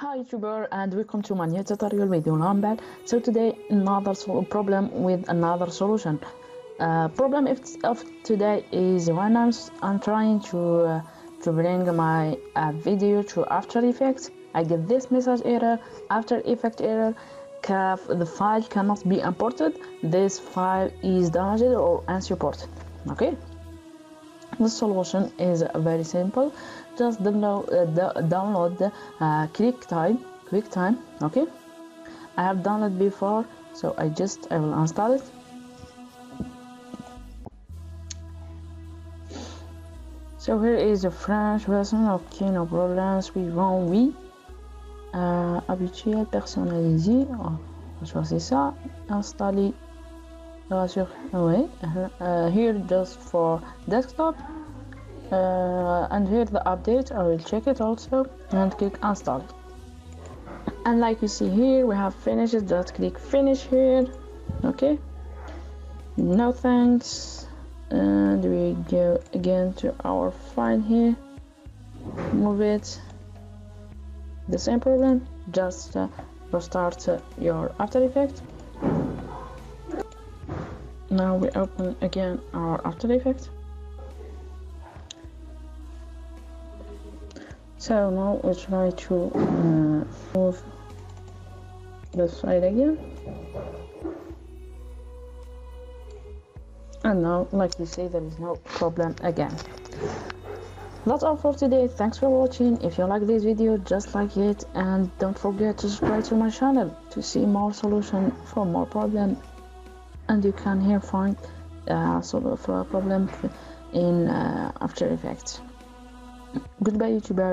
Hi YouTuber and welcome to my new tutorial video back. So today another sol- problem with another solution. Uh, problem of, today is when I'm, I'm trying to uh, to bring my uh, video to After Effects. I get this message error. After Effect error the file cannot be imported. This file is damaged or unsupported. Okay the solution is very simple. Just download uh, the- download uh, QuickTime QuickTime okay? I have done it before so I just I will install it. So here is the French version okay no problem suivant oui euh, habituel personnalisé. Oh, on va choisir ça. Installer sur oui uh, here just for desktop uh, and here the update. I will check it also and click install. And like you see here we have finished just click finish here. Okay. No thanks. And we go again to our file here. Move it. The same problem. Just uh, restart uh, your after effects now we open again our after effects So now we try to uh, move the side again. And now, like you see, there is no problem again. That's all for today. Thanks for watching. If you like this video, just like it and don't forget to subscribe to my channel to see more solution for more problem. And you can here find uh, sort of a problem in uh, After Effects. Goodbye, YouTuber.